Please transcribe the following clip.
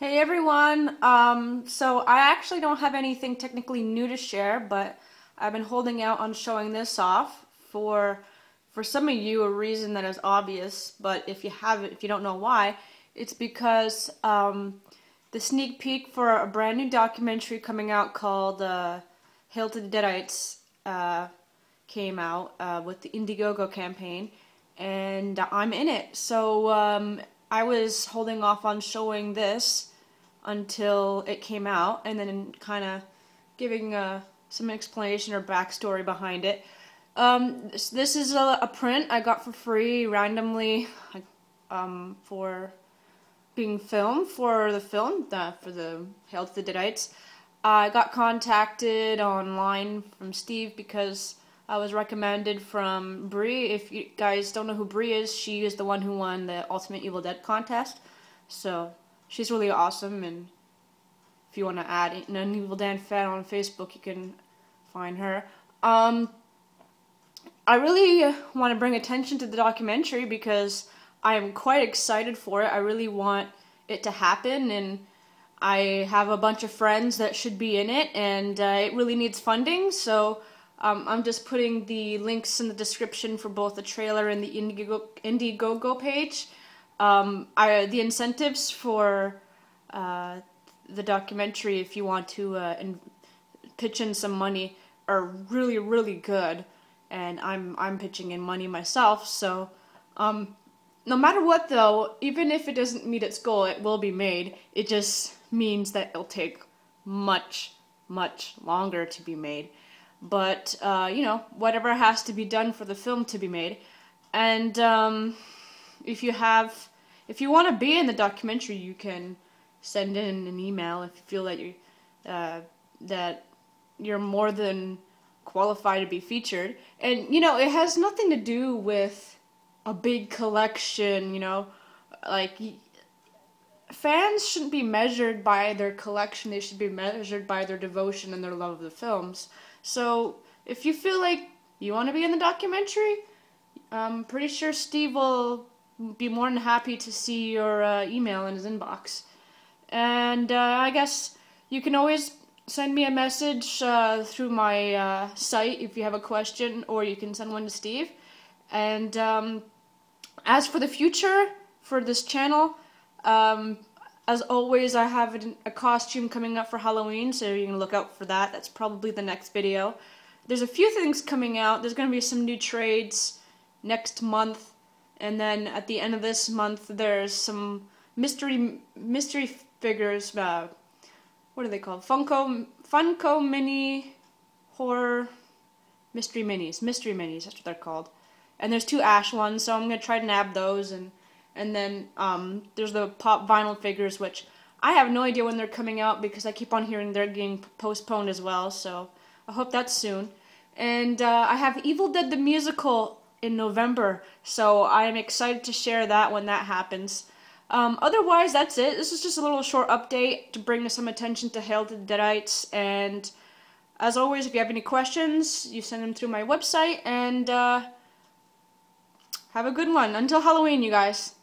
Hey everyone, um, so I actually don't have anything technically new to share, but I've been holding out on showing this off for for some of you a reason that is obvious, but if you have it, if you don't know why, it's because um, the sneak peek for a brand new documentary coming out called uh, Hail to the Deadites uh, came out uh, with the Indiegogo campaign, and I'm in it. So um, I was holding off on showing this until it came out, and then kind of giving uh, some explanation or backstory behind it. Um, this, this is a, a, print I got for free randomly um, for being filmed for the film, for the Hail to the Deadites. I got contacted online from Steve because I was recommended from Brie. If you guys don't know who Brie is, she is the one who won the Ultimate Evil Dead contest. So she's really awesome, and if you want to add an Evil Dead fan on Facebook, you can find her. Um, I really want to bring attention to the documentary because I am quite excited for it. I really want it to happen, and I have a bunch of friends that should be in it, and uh, it really needs funding, so. Um, I'm just putting the links in the description for both the trailer and the Indiegogo, Indiegogo page. Um, the incentives for uh, the documentary, if you want to uh, in, pitch in some money, are really really good, and I'm I'm pitching in money myself. So, um, no matter what though, even if it doesn't meet its goal, it will be made. It just means that it'll take much much longer to be made. But uh, you know, whatever has to be done for the film to be made, and um, if you have if you want to be in the documentary, you can send in an email if you feel that you uh, that you're more than qualified to be featured. And you know, it has nothing to do with a big collection. You know, like fans shouldn't be measured by their collection; they should be measured by their devotion and their love of the films. So, if you feel like you want to be in the documentary, I'm pretty sure Steve will be more than happy to see your uh, email in his inbox. And uh, I guess you can always send me a message uh, through my uh, site if you have a question, or you can send one to Steve. And um, as for the future for this channel, um, as always, I have a costume coming up for Halloween, so you can look out for that. That's probably the next video. There's a few things coming out. There's going to be some new trades next month and then at the end of this month there's some mystery mystery figures. Uh, what are they called? Funko Funko Mini Horror Mystery Minis. Mystery Minis. That's what they're called. And there's two Ash ones, so I'm gonna try to nab those. And and then um, there's the pop vinyl figures, which I have no idea when they're coming out because I keep on hearing they're getting postponed as well. So I hope that's soon. And uh, I have Evil Dead the Musical in November. So I am excited to share that when that happens. Um, otherwise, that's it. This is just a little short update to bring some attention to Hail to the Deadites. And as always, if you have any questions, you send them through my website. And uh, have a good one. Until Halloween, you guys.